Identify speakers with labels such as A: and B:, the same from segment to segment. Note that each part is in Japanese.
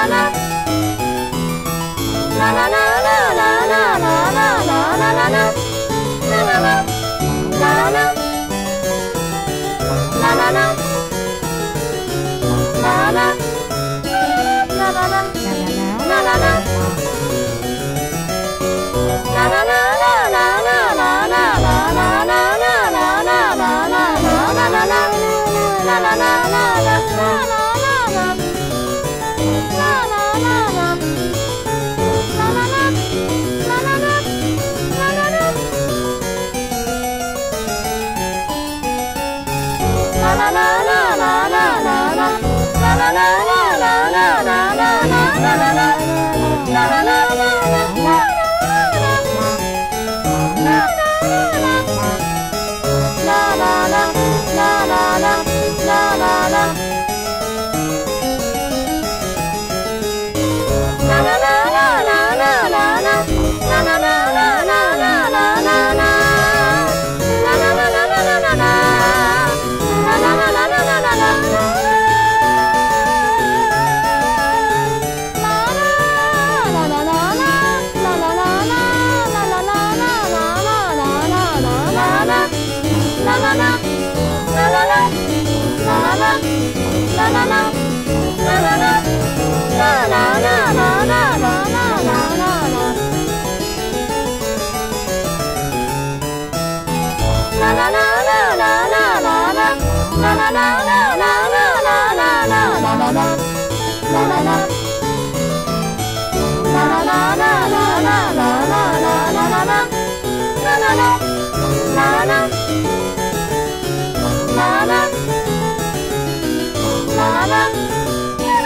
A: ラララ la la la la la la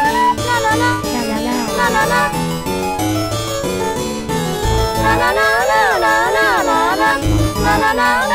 A: la la